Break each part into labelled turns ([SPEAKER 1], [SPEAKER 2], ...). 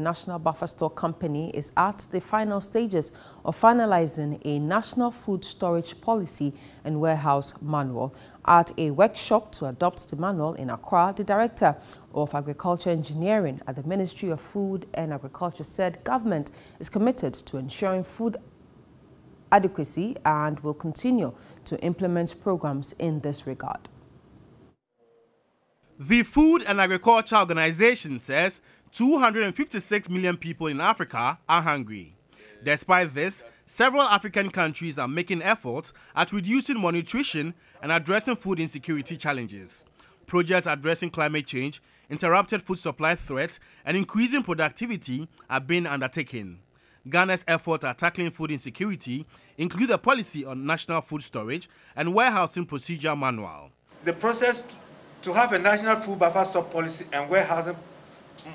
[SPEAKER 1] National Buffer Stock Company is at the final stages of finalizing a national food storage policy and warehouse manual. At a workshop to adopt the manual in Accra, the Director of Agriculture Engineering at the Ministry of Food and Agriculture said government is committed to ensuring food adequacy and will continue to implement programs in this regard.
[SPEAKER 2] The Food and Agriculture Organization says 256 million people in Africa are hungry. Despite this, several African countries are making efforts at reducing malnutrition and addressing food insecurity challenges. Projects addressing climate change, interrupted food supply threats, and increasing productivity are being undertaken. Ghana's efforts at tackling food insecurity include a policy on national food storage and warehousing procedure manual.
[SPEAKER 3] The process to have a national food buffer stock policy and warehousing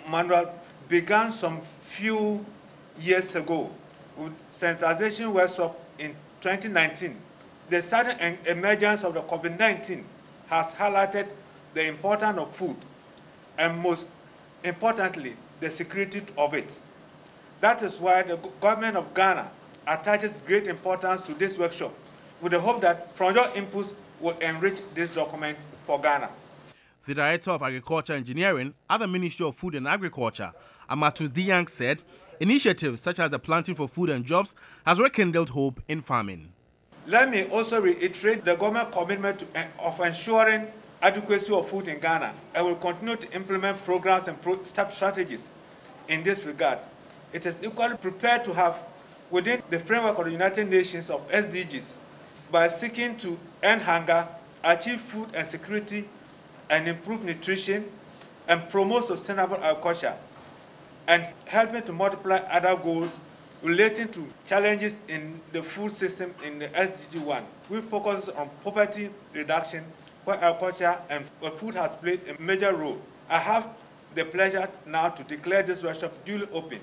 [SPEAKER 3] manual began some few years ago with sensitization workshop in 2019. The sudden emergence of the COVID-19 has highlighted the importance of food and most importantly, the security of it. That is why the government of Ghana attaches great importance to this workshop with the hope that from your inputs will enrich this document for Ghana.
[SPEAKER 2] The Director of Agriculture Engineering at the Ministry of Food and Agriculture, Amatus Deyang, said initiatives such as the Planting for Food and Jobs has rekindled hope in farming.
[SPEAKER 3] Let me also reiterate the government commitment to, eh, of ensuring adequacy of food in Ghana and will continue to implement programs and pro step strategies in this regard. It is equally prepared to have within the framework of the United Nations of SDGs by seeking to end hunger, achieve food and security and improve nutrition and promote sustainable agriculture and helping to multiply other goals relating to challenges in the food system in the SDG 1. We focus on poverty reduction where agriculture and food has played a major role. I have the pleasure now to declare this workshop duly open.